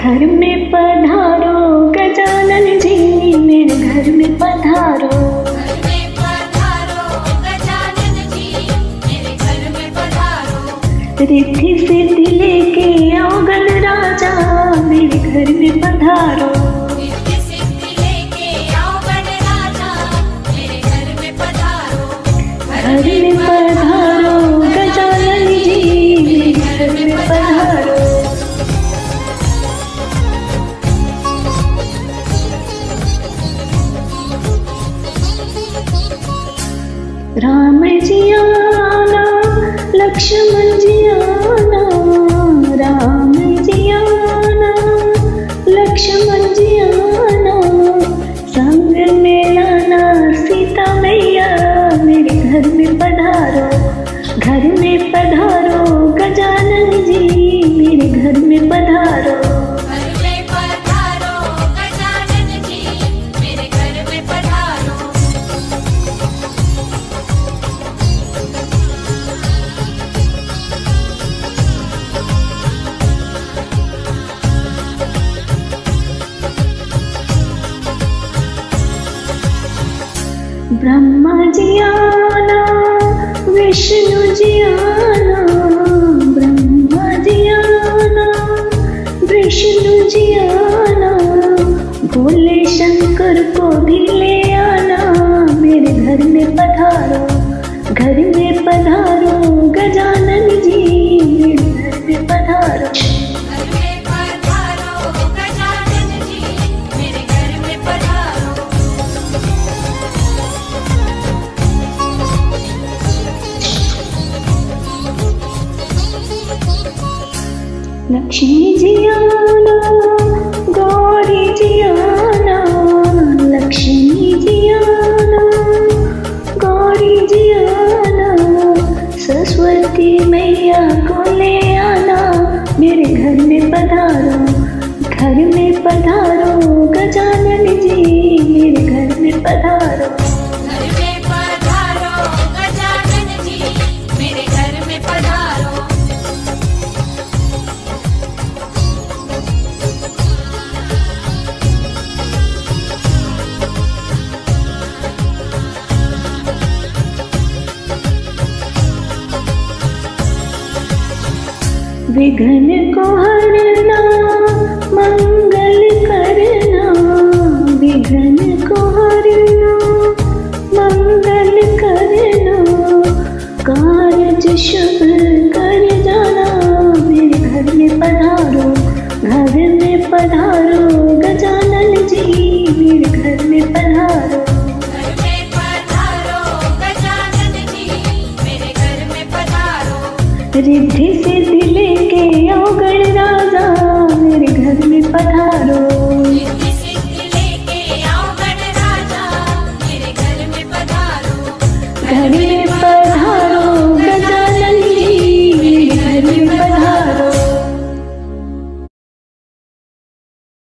घर में पधारो, गजानन जी मेरे घर में पधारो। रिद्धि सिद्धि लेके आओ गण राजा मेरे घर में पधारो। राम जी आना, लक्ष्मण जी आना, राम जी आना, लक्ष्मण जी आना। संग में लाना सीता मैया, मेरे घर में पधारो, घर में पधारो। ब्रह्मा जी आना विष्णु जी आना ब्रह्मा जी आना विष्णु जी आना भोले शंकर को भी ले आना, मेरे घर में लक्ष्मी जी गौरी जी आना लक्ष्मी जी गौरी जी आना सरस्वती मैया को ले आना, मेरे घर में पधारो, घर में पधारो, गजानन जी, मेरे घर में पधारो। विघ्न को हरना मंगल करना विघ्न रिद्धि से लेके के अवगण राजा मेरे घर में पधारो